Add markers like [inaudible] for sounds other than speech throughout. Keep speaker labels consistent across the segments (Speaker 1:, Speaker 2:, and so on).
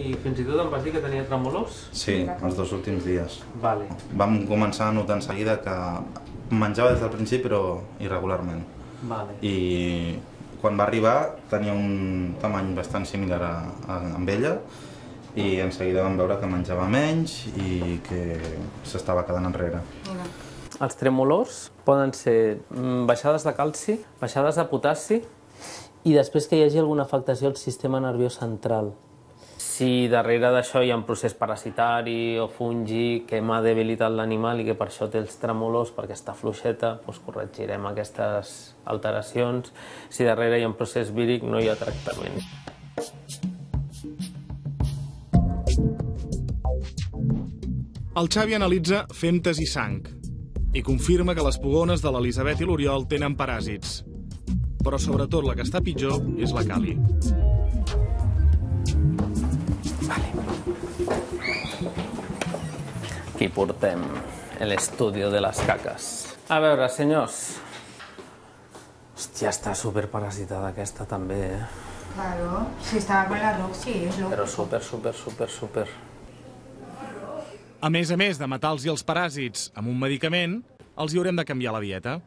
Speaker 1: I fins i tot em vas dir que tenia tremolors?
Speaker 2: Sí, els dos últims dies.
Speaker 1: Vale.
Speaker 2: Vam començar a notar en seguida que menjava des del principi però irregularment.
Speaker 1: Vale.
Speaker 2: I quan va arribar tenia un tamany bastant similar a, a, amb ella i en seguida vam veure que menjava menys i que s'estava quedant enrere.
Speaker 1: Els tremolors poden ser mm, baixades de calci, baixades de potassi i després que hi hagi alguna afectació al sistema nerviós central. Si darrere d'això hi ha un procés parasitari o fungi que m'ha debilitat l'animal i que per això té els tremolors perquè està fluixeta, doncs corregirem aquestes alteracions. Si darrere hi ha un procés víric no hi ha tractament.
Speaker 3: El Xavi analitza femtes i sang i confirma que les pugones de l'Elisabet i l'Oriol tenen paràsits. Però sobretot la que està pitjor és la Cali.
Speaker 1: Aquí portem l'estudi de les caques. A veure, senyors. Hòstia, està superparasitada aquesta també, eh?
Speaker 4: Claro, si estaba con la Roxy, es loco.
Speaker 1: Però super, super, super, super.
Speaker 3: A més a més de matar-los els paràsits amb un medicament, els hi haurem de canviar la dieta.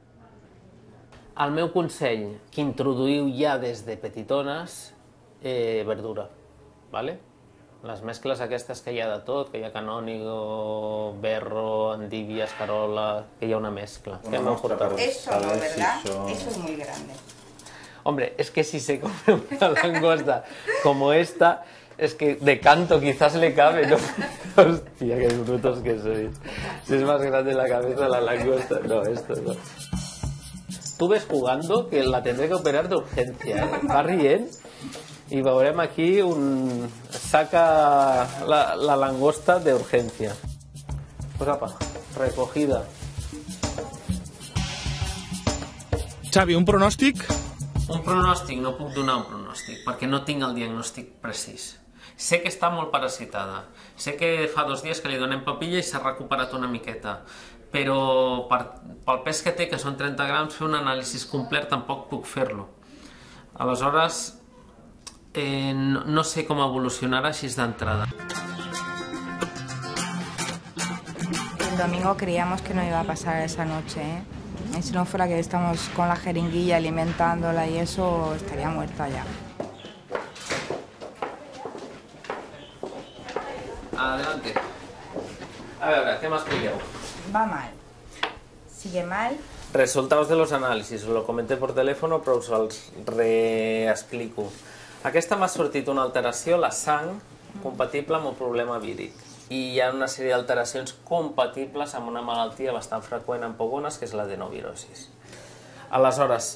Speaker 1: El meu consell, que introduïu ja des de petitones, eh, verdura, ¿vale? Les mescles aquestes que hi ha de tot, que hi ha canònigo, berro, endívia, escarola, que hi ha una mescla.
Speaker 2: Una
Speaker 1: que
Speaker 4: Eso no,
Speaker 2: si
Speaker 4: ¿verdad?
Speaker 2: son-
Speaker 4: Eso es muy grande.
Speaker 1: Hombre, es que si se come una langosta como esta, es que de canto quizás le cabe, ¿no? [laughs] Hostia, qué brutos que sois. Si es más grande la cabeza la langosta. No, esto no. Tú ves jugando que la tendré que operar de urgencia, ¿eh? Va rient y veurem aquí un... saca la, la langosta de urgencia. Pues apa, recogida.
Speaker 3: Xavi, un pronòstic?
Speaker 1: Un pronòstic, no puc donar un pronòstic, perquè no tinc el diagnòstic precís. Sé que està molt parasitada, sé que fa dos dies que li donem papilla i s'ha recuperat una miqueta, però per, pel pes que té, que són 30 grams, fer un anàlisi complet tampoc puc fer-lo. Aleshores, eh, no, no sé com evolucionarà així d'entrada.
Speaker 4: El domingo creíamos que no iba a pasar esa noche, ¿eh? Y si no fuera que estamos con la jeringuilla alimentándola y eso, estaría muerta ya.
Speaker 1: Adelante. A veure, què m'expliqueu?
Speaker 4: Va mal. Sigue mal.
Speaker 1: Resultados de los análisis, lo comenté por teléfono us els reexplico. Aquesta m'ha sortit una alteració, la sang, compatible amb un problema víric. I hi ha una sèrie d'alteracions compatibles amb una malaltia bastant freqüent en pogones, que és l'adenovirosis. Aleshores,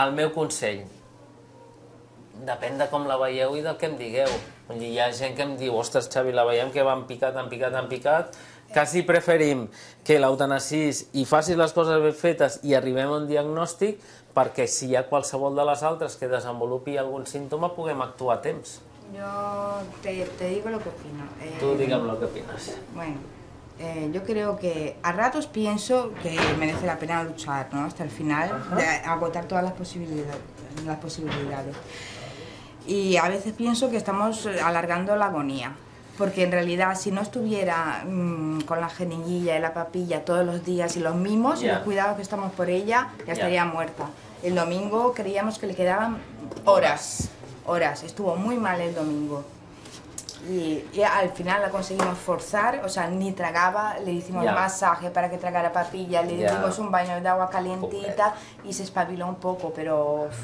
Speaker 1: el meu consell, depèn de com la veieu i del que em digueu. Hi ha gent que em diu, ostres, Xavi, la veiem que va en picat, en picat, en picat, quasi preferim que l'eutanasís i facis les coses ben fetes i arribem a un diagnòstic perquè si hi ha qualsevol de les altres que desenvolupi algun símptoma puguem actuar a temps.
Speaker 4: Yo te, te digo lo que opino. Eh,
Speaker 1: Tu digue'm el que opines.
Speaker 4: Bueno, eh, yo creo que a ratos pienso que merece la pena luchar, ¿no? Hasta el final, de agotar todas las posibilidades, las posibilidades. Y a veces pienso que estamos alargando la agonía. Porque en realidad, si no estuviera mm, con la jeringuilla y la papilla todos los días y los mimos y
Speaker 1: Ya.
Speaker 4: los cuidados que estamos por ella, ya,
Speaker 1: Ya.
Speaker 4: estaría muerta. El domingo creíamos que le quedaban horas, horas. Estuvo muy mal el domingo. Y, y al final la conseguimos forzar, o sea, ni tragaba, le hicimos
Speaker 1: Ya.
Speaker 4: masaje para que tragara papilla, le
Speaker 1: Ya.
Speaker 4: dimos un baño de agua calientita y se espabiló un poco, pero uf,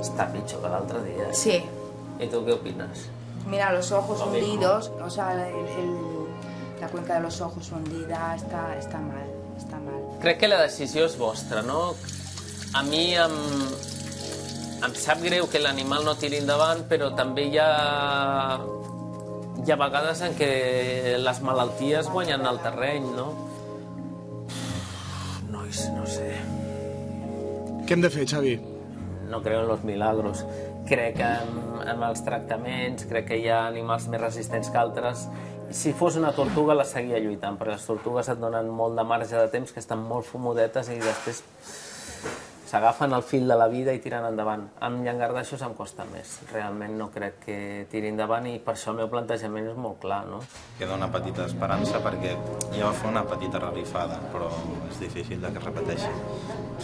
Speaker 1: Està pitjor que l'altre dia.
Speaker 4: sí,
Speaker 1: I tu què opines?
Speaker 4: Mira los ojos
Speaker 1: Lo
Speaker 4: hundidos, o sea, el- el- la cuenca de los ojos hundida está, está mal, está mal.
Speaker 1: Crec que la decisió és vostra, no? A mi em, em sap greu que l'animal no tiri endavant, però també hi ha, hi ha vegades en què les malalties guanyen el terreny, no? Nois, no sé.
Speaker 3: Què hem de fer, Xavi?
Speaker 1: No creo en los milagros. Crec en, en els tractaments, crec que hi ha animals més resistents que altres. Si fos una tortuga la seguia lluitant, perquè les tortugues et donen molt de marge de temps, que estan molt fumodetes i després s'agafen el fil de la vida i tiren endavant. Amb llangardaixos em costa més. Realment no crec que tiri endavant i per això el meu plantejament és molt clar, no?
Speaker 2: Queda una petita esperança perquè ja va fer una petita revifada, però és difícil de que es repeteixi.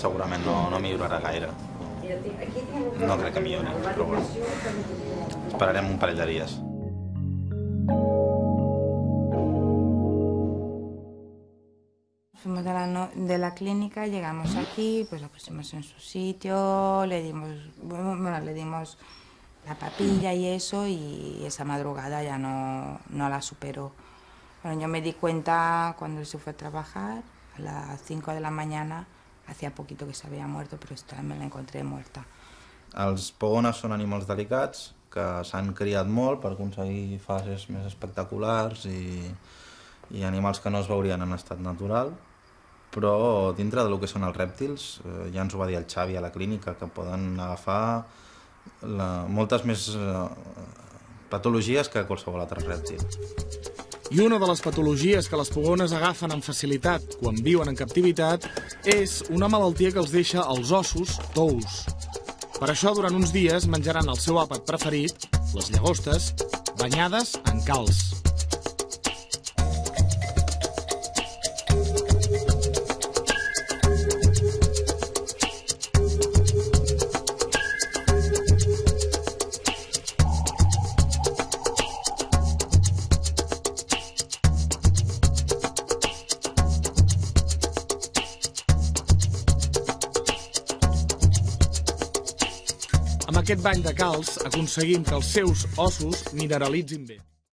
Speaker 2: Segurament no, no millorarà gaire. No crec que millori, però bueno. Esperarem un parell de dies.
Speaker 4: Fuimos de la, no- de la clínica, llegamos aquí, pues la pusimos en su sitio, le dimos, bueno, le dimos la papilla y eso, y esa madrugada ya no, no la superó. Bueno, yo me di cuenta cuando él se fue a trabajar, a las 5 de la mañana, hacía poquito que se había muerto, pero esta me la encontré muerta.
Speaker 2: Els pogones són animals delicats que s'han criat molt per aconseguir fases més espectaculars i, i animals que no es veurien en estat natural, però dintre de lo que són els rèptils, eh, ja ens ho va dir el Xavi a la clínica, que poden agafar la, moltes més eh, patologies que qualsevol altre rèptil.
Speaker 3: I una de les patologies que les pogones agafen amb facilitat quan viuen en captivitat és una malaltia que els deixa els ossos tous. Per això, durant uns dies, menjaran el seu àpat preferit, les llagostes, banyades en calç. Aquest bany de calç aconseguim que els seus ossos mineralitzin bé.